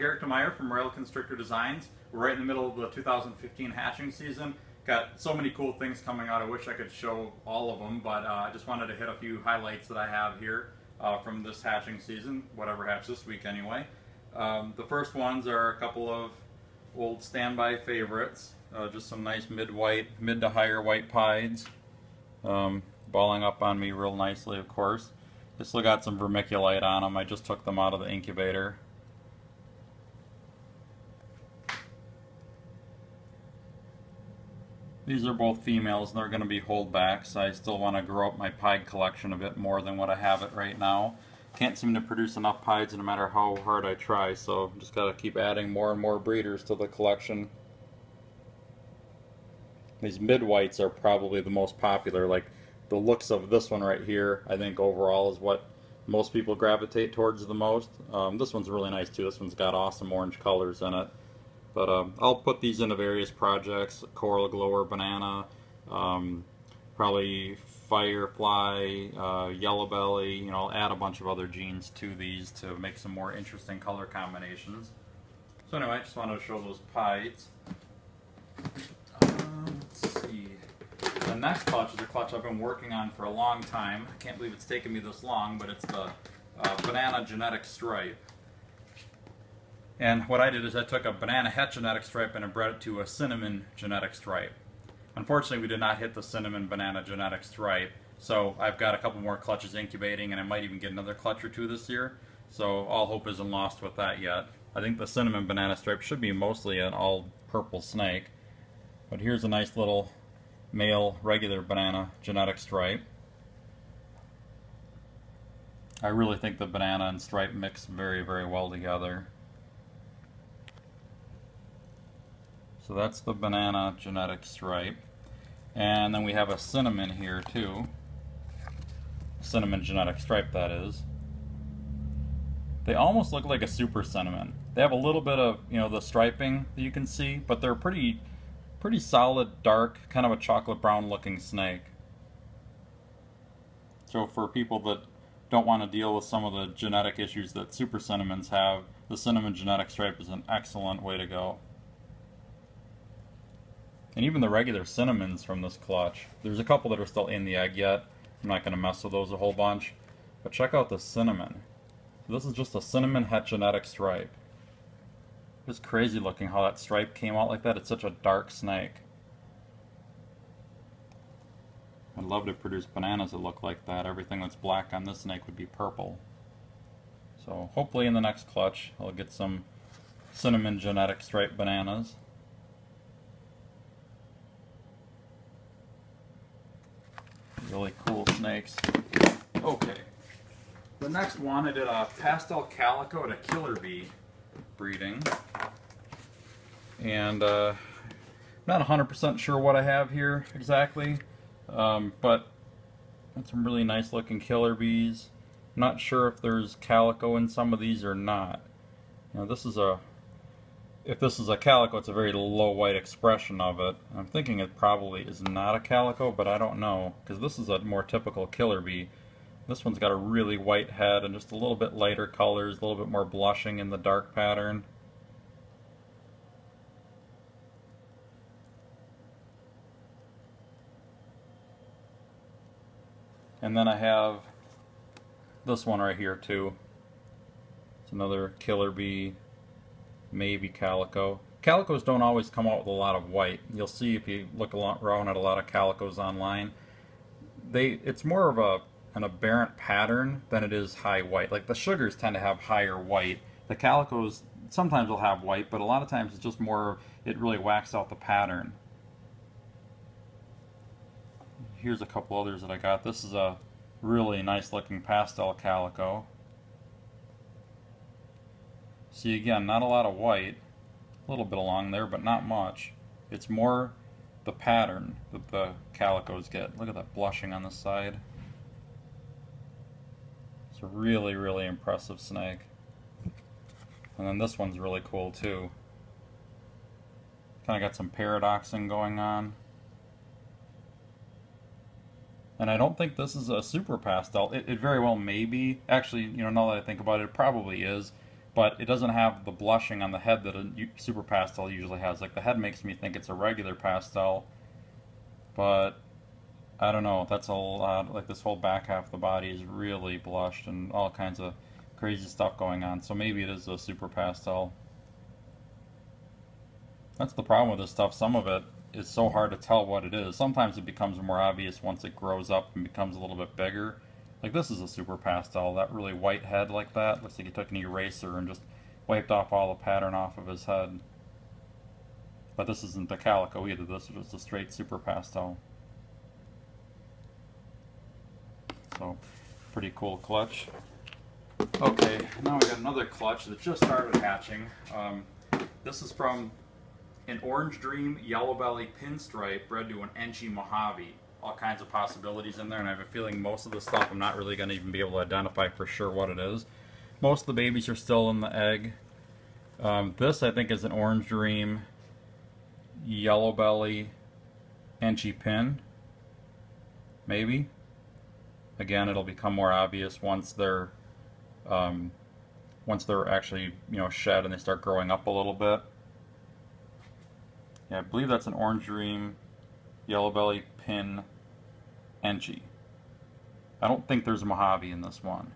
Garrick DeMeyer from Royal Constrictor Designs. We're right in the middle of the 2015 hatching season. Got so many cool things coming out. I wish I could show all of them, but uh, I just wanted to hit a few highlights that I have here uh, from this hatching season, whatever hatched this week anyway. Um, the first ones are a couple of old standby favorites. Uh, just some nice mid-white, mid to higher white pieds. Um, balling up on me real nicely, of course. They still got some vermiculite on them. I just took them out of the incubator. These are both females and they're going to be holdbacks. I still want to grow up my pied collection a bit more than what I have it right now. Can't seem to produce enough pieds no matter how hard I try, so just got to keep adding more and more breeders to the collection. These mid-whites are probably the most popular. Like the looks of this one right here, I think overall is what most people gravitate towards the most. Um, this one's really nice too. This one's got awesome orange colors in it. But um, I'll put these into various projects, coral glower, banana, um, probably firefly, uh, yellow belly, you know, I'll add a bunch of other genes to these to make some more interesting color combinations. So anyway, I just wanted to show those pieds. Let's see. The next clutch is a clutch I've been working on for a long time. I can't believe it's taken me this long, but it's the uh, Banana Genetic Stripe. And what I did is I took a Banana Het Genetic Stripe and I bred it to a Cinnamon Genetic Stripe. Unfortunately, we did not hit the Cinnamon Banana Genetic Stripe, so I've got a couple more clutches incubating, and I might even get another clutch or two this year. So all hope isn't lost with that yet. I think the Cinnamon Banana Stripe should be mostly an all purple snake. But here's a nice little male regular banana genetic stripe. I really think the banana and stripe mix very, very well together. So that's the banana genetic stripe. And then we have a cinnamon here too. Cinnamon genetic stripe, that is. They almost look like a super cinnamon. They have a little bit of, you know, the striping that you can see, but they're pretty pretty solid, dark, kind of a chocolate brown looking snake. So for people that don't want to deal with some of the genetic issues that super cinnamons have, the cinnamon genetic stripe is an excellent way to go. And even the regular cinnamons from this clutch. There's a couple that are still in the egg yet. I'm not going to mess with those a whole bunch. But check out the cinnamon. So this is just a cinnamon het genetic stripe. It's crazy looking how that stripe came out like that. It's such a dark snake. I'd love to produce bananas that look like that. Everything that's black on this snake would be purple. So hopefully in the next clutch I'll get some cinnamon genetic stripe bananas. Really cool snakes. Okay. The next one I did a pastel calico at a killer bee breeding. And uh, I'm not 100% sure what I have here exactly, um, but some really nice looking killer bees. Not sure if there's calico in some of these or not. Know, this is a, if this is a calico, it's a very low white expression of it. I'm thinking it probably is not a calico, but I don't know, because this is a more typical killer bee. This one's got a really white head and just a little bit lighter colors, a little bit more blushing in the dark pattern. And then I have this one right here too. It's another killer bee, maybe calico. Calicos don't always come out with a lot of white. You'll see if you look around at a lot of calicos online. They, it's more of a an aberrant pattern than it is high white. Like the sugars tend to have higher white. The calicos sometimes will have white, but a lot of times it's just more, it really whacks out the pattern. Here's a couple others that I got. This is a really nice looking pastel calico. See again, not a lot of white. A little bit along there, but not much. It's more the pattern that the calicos get. Look at that blushing on the side. It's a really, really impressive snake. And then this one's really cool too. Kind of got some paradoxing going on. And I don't think this is a super pastel. It, it very well may be. Actually, you know, now that I think about it, it probably is. But it doesn't have the blushing on the head that a super pastel usually has. Like the head makes me think it's a regular pastel, but I don't know. That's a lot. Like this whole back half of the body is really blushed and all kinds of crazy stuff going on. So maybe it is a super pastel. That's the problem with this stuff. Some of it is so hard to tell what it is. Sometimes it becomes more obvious once it grows up and becomes a little bit bigger. Like this is a super pastel. That really white head like that looks like he took an eraser and just wiped off all the pattern off of his head. But this isn't the calico either. This is just a straight super pastel. So pretty cool clutch. Okay, now we got another clutch that just started hatching. Um, this is from an Orange Dream Yellow Belly Pinstripe bred to an Enchi Mojave. All kinds of possibilities in there, and I have a feeling most of the stuff I'm not really going to even be able to identify for sure what it is. Most of the babies are still in the egg. Um, this, I think, is an Orange Dream Yellow Belly Enchi Pin. Maybe. Again, it'll become more obvious once they're um, once they're actually you know shed and they start growing up a little bit. Yeah, I believe that's an Orange Dream Yellow Belly Pin Enchi. I don't think there's Mojave in this one.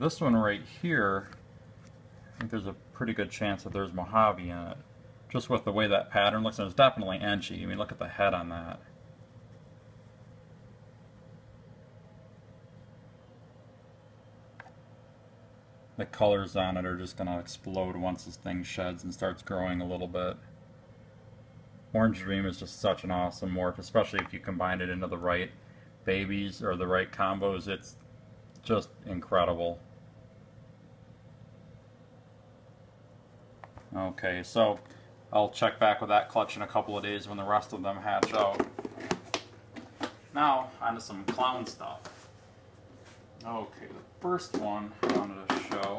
This one right here, I think there's a pretty good chance that there's Mojave in it. Just with the way that pattern looks, and it's definitely Enchi. I mean, look at the head on that. The colors on it are just going to explode once this thing sheds and starts growing a little bit. Orange Dream is just such an awesome morph, especially if you combine it into the right babies or the right combos. It's just incredible. Okay, so I'll check back with that clutch in a couple of days when the rest of them hatch out. Now, onto some clown stuff. Okay, the first one I wanted to show,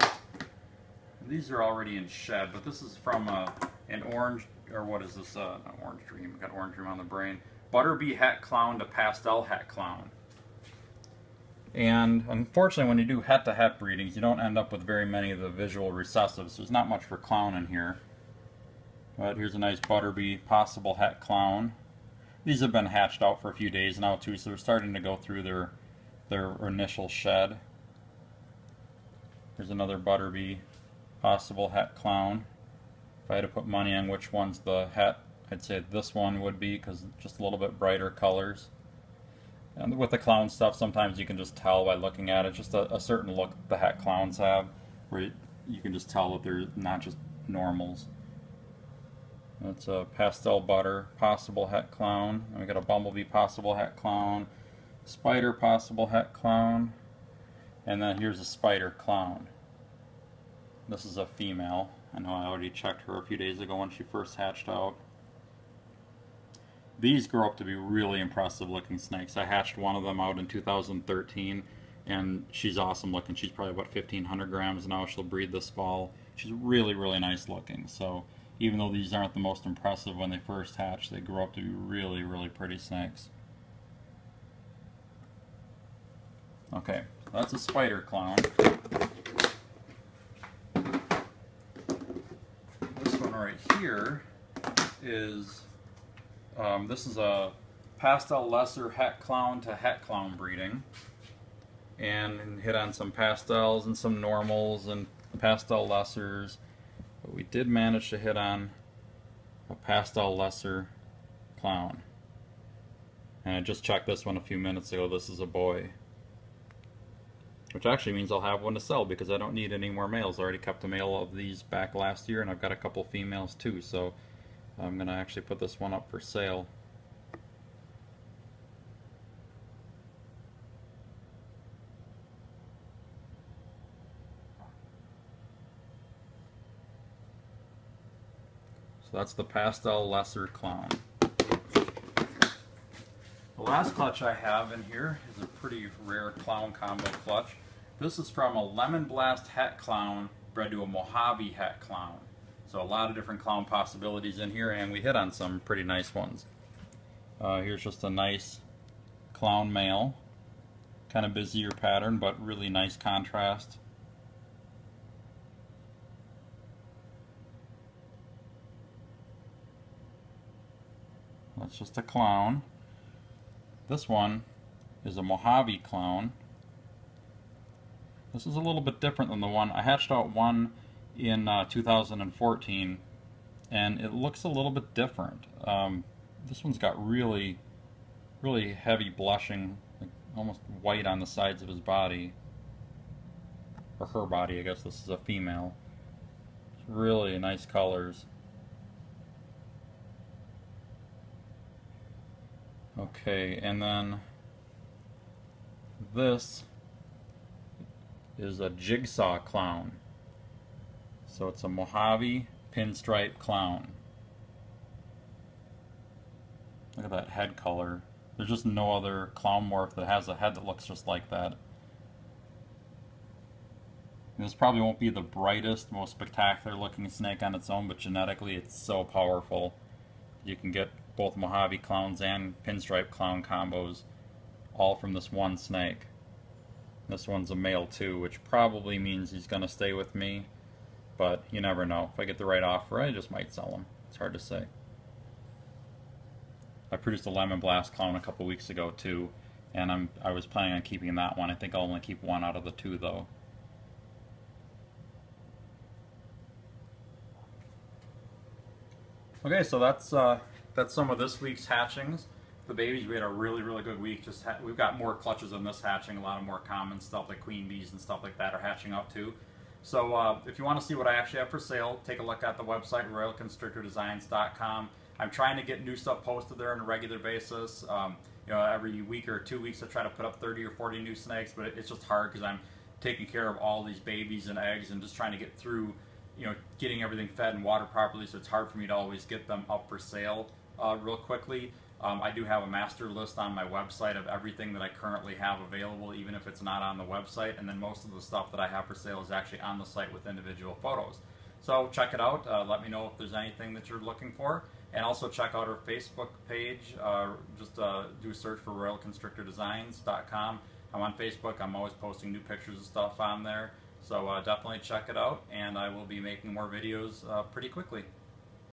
these are already in shed, but this is from a, an orange or what is this? Uh, orange dream. Got orange dream on the brain. Butterbee het clown to pastel het clown. And unfortunately, when you do het-to-het breedings, you don't end up with very many of the visual recessives. There's not much for clown in here. But here's a nice Butterbee possible het clown. These have been hatched out for a few days now too, so they're starting to go through their their initial shed. Here's another Butterbee possible het clown. I had to put money on which one's the het, I'd say this one would be because just a little bit brighter colors. And with the clown stuff, sometimes you can just tell by looking at it, just a, a certain look the het clowns have, where you can just tell that they're not just normals. That's a pastel butter possible het clown. And we got a bumblebee possible het clown, spider possible het clown, and then here's a spider clown. This is a female. I know I already checked her a few days ago when she first hatched out. These grow up to be really impressive looking snakes. I hatched one of them out in 2013 and she's awesome looking. She's probably about 1500 grams now. She'll breed this fall. She's really, really nice looking. So even though these aren't the most impressive when they first hatch, they grow up to be really, really pretty snakes. Okay, that's a spider clown. right here is, um, this is a pastel lesser het clown to het clown breeding. And hit on some pastels and some normals and pastel lessers. But we did manage to hit on a pastel lesser clown. And I just checked this one a few minutes ago. This is a boy. Which actually means I'll have one to sell because I don't need any more males. I already kept a male of these back last year and I've got a couple females too. So I'm going to actually put this one up for sale. So that's the Pastel Lesser Clown. The last clutch I have in here is a pretty rare clown combo clutch. This is from a Lemon Blast Het Clown bred to a Mojave Het Clown. So a lot of different clown possibilities in here and we hit on some pretty nice ones. Uh, here's just a nice clown male. Kind of busier pattern but really nice contrast. That's just a clown. This one is a Mojave clown. This is a little bit different than the one, I hatched out one in uh, 2014 and it looks a little bit different. Um, this one's got really, really heavy blushing, like almost white on the sides of his body. Or her body, I guess this is a female. It's really nice colors. Okay, and then this is a jigsaw clown. So it's a Mojave pinstripe clown. Look at that head color. There's just no other clown morph that has a head that looks just like that. And this probably won't be the brightest, most spectacular looking snake on its own, but genetically it's so powerful. You can get both Mojave clowns and pinstripe clown combos all from this one snake. This one's a male too, which probably means he's going to stay with me, but you never know. If I get the right offer, I just might sell him. It's hard to say. I produced a Lemon Blast clown a couple weeks ago too, and I'm I was planning on keeping that one. I think I'll only keep one out of the two though. Okay, so that's uh, that's some of this week's hatchings. The babies, we had a really, really good week. Just we've got more clutches in this hatching. A lot of more common stuff like queen bees and stuff like that are hatching up too. So uh, if you want to see what I actually have for sale, take a look at the website royalconstrictordesigns.com. I'm trying to get new stuff posted there on a regular basis. Um, you know, every week or two weeks I try to put up 30 or 40 new snakes, but it's just hard because I'm taking care of all these babies and eggs and just trying to get through you know, getting everything fed and watered properly, so it's hard for me to always get them up for sale uh, real quickly. Um, I do have a master list on my website of everything that I currently have available, even if it's not on the website, and then most of the stuff that I have for sale is actually on the site with individual photos. So check it out. Uh, let me know if there's anything that you're looking for. And also check out our Facebook page. Uh, just uh, do a search for RoyalConstrictorDesigns.com. I'm on Facebook. I'm always posting new pictures and stuff on there. So uh, definitely check it out, and I will be making more videos uh, pretty quickly.